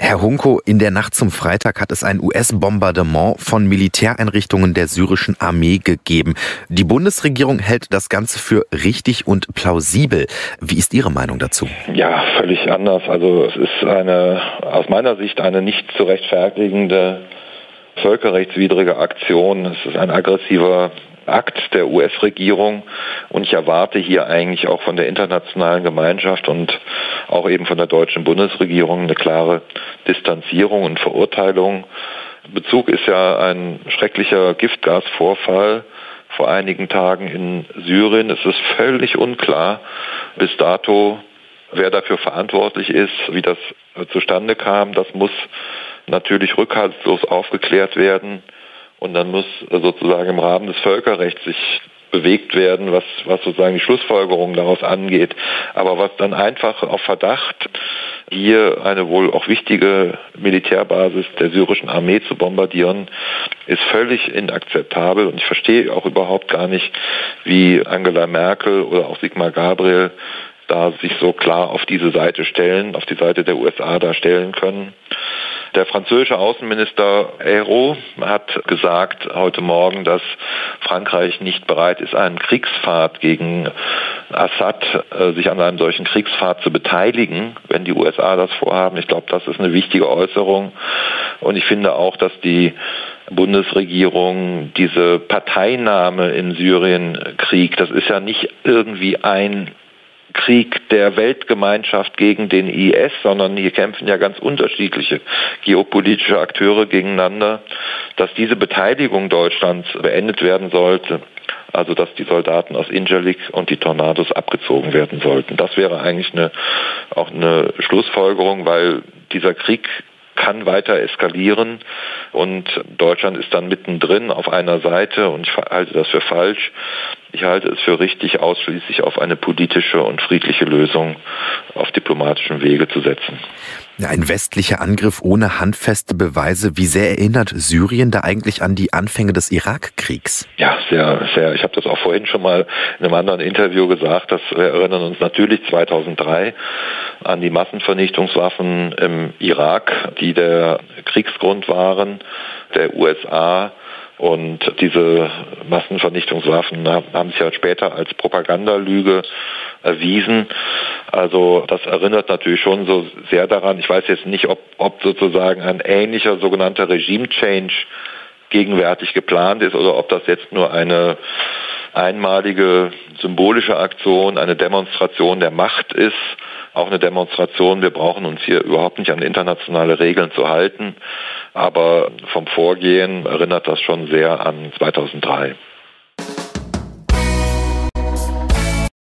Herr Hunko, in der Nacht zum Freitag hat es ein US-Bombardement von Militäreinrichtungen der syrischen Armee gegeben. Die Bundesregierung hält das Ganze für richtig und plausibel. Wie ist Ihre Meinung dazu? Ja, völlig anders. Also es ist eine, aus meiner Sicht eine nicht zu rechtfertigende völkerrechtswidrige Aktion. Es ist ein aggressiver Akt der US-Regierung und ich erwarte hier eigentlich auch von der internationalen Gemeinschaft und auch eben von der deutschen Bundesregierung eine klare Distanzierung und Verurteilung. Bezug ist ja ein schrecklicher Giftgasvorfall vor einigen Tagen in Syrien. Es ist völlig unklar bis dato, wer dafür verantwortlich ist, wie das zustande kam. Das muss natürlich rückhaltslos aufgeklärt werden. Und dann muss sozusagen im Rahmen des Völkerrechts sich bewegt werden, was, was sozusagen die Schlussfolgerung daraus angeht. Aber was dann einfach auf Verdacht, hier eine wohl auch wichtige Militärbasis der syrischen Armee zu bombardieren, ist völlig inakzeptabel. Und ich verstehe auch überhaupt gar nicht, wie Angela Merkel oder auch Sigmar Gabriel da sich so klar auf diese Seite stellen, auf die Seite der USA da stellen können. Der französische Außenminister Ayrault hat gesagt heute Morgen, dass Frankreich nicht bereit ist, einen Kriegspfad gegen Assad, äh, sich an einem solchen Kriegspfad zu beteiligen, wenn die USA das vorhaben. Ich glaube, das ist eine wichtige Äußerung. Und ich finde auch, dass die Bundesregierung diese Parteinahme im Syrienkrieg, das ist ja nicht irgendwie ein Krieg der Weltgemeinschaft gegen den IS, sondern hier kämpfen ja ganz unterschiedliche geopolitische Akteure gegeneinander, dass diese Beteiligung Deutschlands beendet werden sollte. Also dass die Soldaten aus Injalik und die Tornados abgezogen werden sollten. Das wäre eigentlich eine, auch eine Schlussfolgerung, weil dieser Krieg kann weiter eskalieren und Deutschland ist dann mittendrin auf einer Seite und ich halte das für falsch. Ich halte es für richtig, ausschließlich auf eine politische und friedliche Lösung auf diplomatischem Wege zu setzen. Ein westlicher Angriff ohne handfeste Beweise. Wie sehr erinnert Syrien da eigentlich an die Anfänge des Irakkriegs? Ja, sehr, sehr. Ich habe das auch vorhin schon mal in einem anderen Interview gesagt. Das wir erinnern uns natürlich 2003 an die Massenvernichtungswaffen im Irak, die der Kriegsgrund waren der USA und diese Massenvernichtungswaffen haben sich ja später als Propagandalüge erwiesen. Also das erinnert natürlich schon so sehr daran. Ich weiß jetzt nicht, ob, ob sozusagen ein ähnlicher sogenannter Regime-Change gegenwärtig geplant ist oder ob das jetzt nur eine einmalige symbolische Aktion, eine Demonstration der Macht ist auch eine Demonstration. Wir brauchen uns hier überhaupt nicht an internationale Regeln zu halten, aber vom Vorgehen erinnert das schon sehr an 2003.